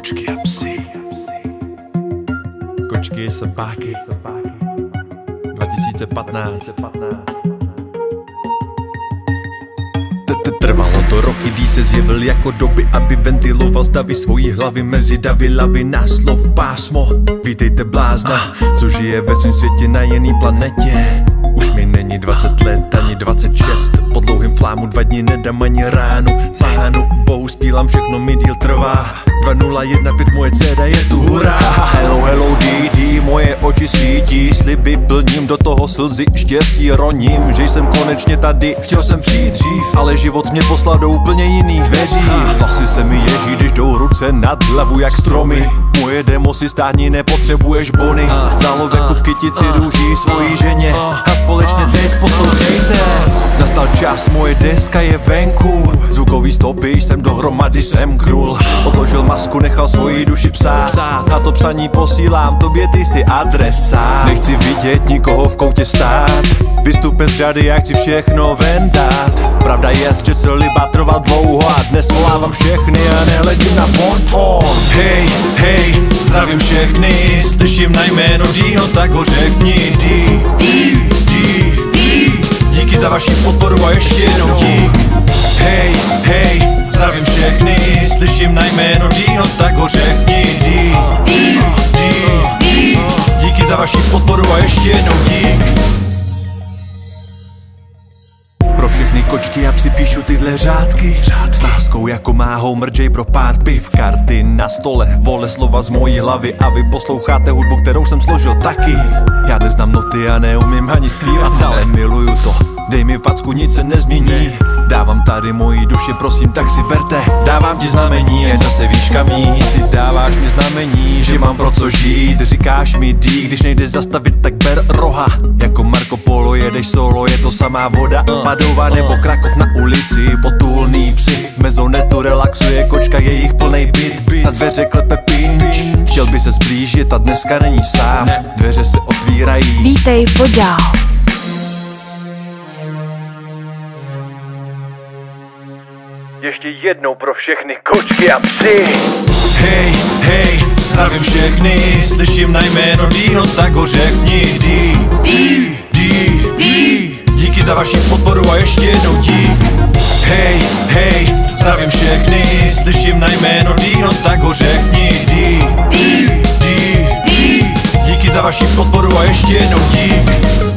kočky a psy. Kočky, sebáky. 2015. Trvalo to roky, kdy se zjevil jako doby, aby ventiloval stavy svojí hlavy mezi davy lavy na slov pásmo. Vítejte blázna, co žije ve svém světě na jiný planetě. Není 20 let ani 26 Po dlouhým flámu dva dní nedám ani ránu. Pánu bohu spílám všechno mi díl trvá. 2015 moje dcera je moje oči svítí Sliby plním, do toho slzy štěstí roním Že jsem konečně tady, chtěl jsem přijít dřív Ale život mě poslal do úplně jiných dveří. Vlasy se mi ježí, když jdou ruce nad hlavu jak stromy. Moje demo si stáhni, nepotřebuješ bony. Zálovek kupky ti růží svojí ženě. A společně teď poslouchejte. Nastal čas, moje deska je venku Zvukový stopy jsem dohromady semknul Odložil masku, nechal svoji duši psát. A to psaní posílám tobě, ty si adresa. Nechci vidět nikoho v koutě stát. Vystupe z řady, jak chci všechno vendat Pravda je, že se liba trvá dlouho A dnes volávám všechny a nehledím na portfol Hej, hej, zdravím všechny Slyším na jméno Dino, tak ho řekni. D, D, D, D Díky za vaši podporu a ještě jednou dík Slyším na jméno Dino, tak ho řekni D, Díky za vaši podporu a ještě jednou dík. Pro všechny kočky a psi píšu tyhle řádky. S láskou jako má Homer J pro pár piv Karty na stole, vole slova z mojí hlavy A vy posloucháte hudbu, kterou jsem složil taky. Já neznám noty a neumím ani zpívat Ale miluju to, dej mi facku, nic se nezmění. Dávám tady moji duši, prosím, tak si berte. Dávám ti znamení, jen zase víš kam jít Ty dáváš mi znamení, že mám pro co žít. Říkáš mi dý, když nejdeš zastavit, tak ber roha. Jako Marco Polo jedeš solo, je to samá voda. Padová nebo Krakov na ulici, potulný psy. Mezonetu relaxuje kočka, jejich plnej byt. Na dveře klepe pinč, chtěl by se zblížit a dneska není sám. Dveře se otvírají. Vítej podál. Ještě jednou pro všechny kočky a psy. Hej, hej, zdravím všechny Slyším na jméno Dino, tak ho řekni. D, D, D, D Díky za vaši podporu a ještě jednou dík. Hej, hej, zdravím všechny Slyším na jméno Dino, tak ho řekni. D, D, D, D Díky za vaši podporu a ještě jednou dík